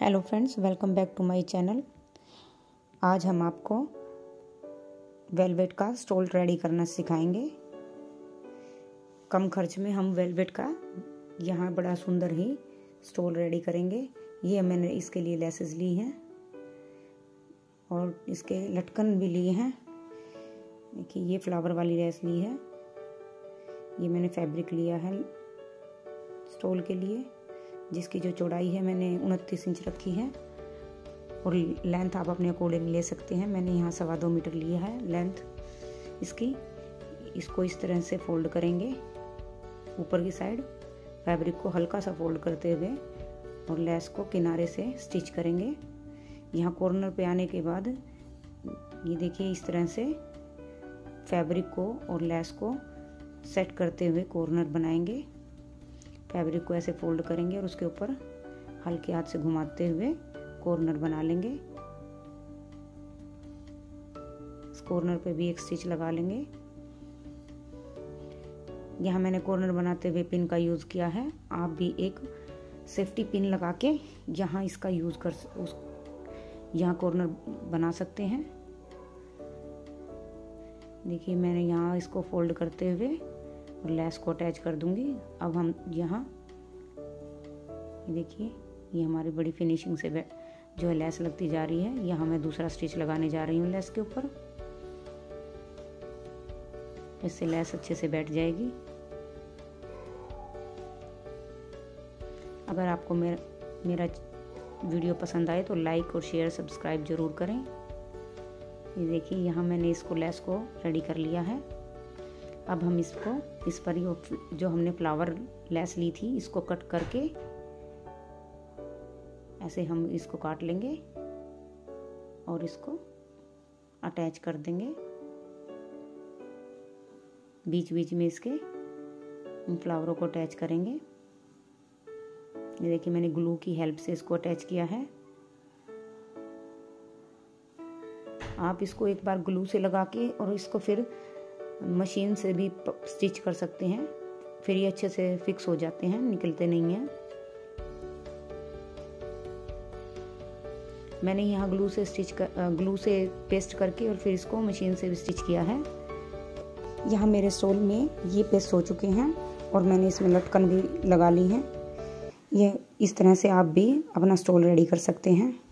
Hello friends, welcome back to my channel. आज हम आपको वेलवेट का स्टोल रेडी करना सिखाएँगे। कम खर्च में हम वेलवेट का यहाँ बड़ा सुंदर ही स्टोल रेडी करेंगे। ये मैंने इसके लिए लेसेस ली हैं और इसके लटकन भी लिए हैं। देखिए, ये फ्लावर वाली लेस ली है। ये मैंने फैब्रिक लिया है स्टोल के लिए। जिसकी जो चौड़ाई है, मैंने उनतीस इंच रखी है। और लेंथ आप अपने अकॉर्डिंग ले सकते हैं। मैंने यहाँ सवा दो मीटर लिया है लेंथ इसकी। इसको इस तरह से फोल्ड करेंगे ऊपर की साइड। फैब्रिक को हल्का सा फोल्ड करते हुए और लेस को किनारे से स्टिच करेंगे। यहाँ कॉर्नर पे आने के बाद ये देखिए इस तरह से फैब्रिक को और लेस को सेट करते हुए कॉर्नर बनाएँगे। फैब्रिक को ऐसे फोल्ड करेंगे और उसके ऊपर हल्के हाथ से घुमाते हुए कॉर्नर बना लेंगे। इस कॉर्नर पे भी एक स्टिच लगा लेंगे। यहाँ मैंने कॉर्नर बनाते हुए पिन का यूज़ किया है। आप भी एक सेफ्टी पिन लगा के यहाँ इसका यूज़ कर उस, यहाँ कॉर्नर बना सकते हैं। देखिए मैंने यहाँ इसको फोल्ड करते हुए और लेस को अटैच कर दूँगी। अब हम यहाँ देखिए, ये हमारी बड़ी फिनिशिंग से जो है लेस लगती जा रही है। यहाँ मैं दूसरा स्टिच लगाने जा रही हूँ लेस के ऊपर। इससे लेस अच्छे से बैठ जाएगी। अगर आपको मेरा मेरा वीडियो पसंद आए तो लाइक और शेयर, सब्सक्राइब ज़रूर करें। ये देखिए, यहाँ मैंने इसको लेस को रेडी कर लिया है। अब हम इसको, इस पर ही जो हमने फ्लावर लेस ली थी, इसको कट करके ऐसे हम इसको काट लेंगे और इसको अटैच कर देंगे। बीच बीच में इसके फ्लावरों को अटैच करेंगे। ये देखिए, मैंने ग्लू की हेल्प से इसको अटैच किया है। आप इसको एक बार ग्लू से लगा के और इसको फिर मशीन से भी स्टिच कर सकते हैं। फिर ये अच्छे से फिक्स हो जाते हैं, निकलते नहीं हैं। मैंने यहाँ ग्लू से स्टिच कर ग्लू से पेस्ट करके और फिर इसको मशीन से स्टिच किया है। यहाँ मेरे स्टोल में ये पेस्ट हो चुके हैं और मैंने इसमें लटकन भी लगा ली है। ये इस तरह से आप भी अपना स्टोल रेडी कर सकते हैं।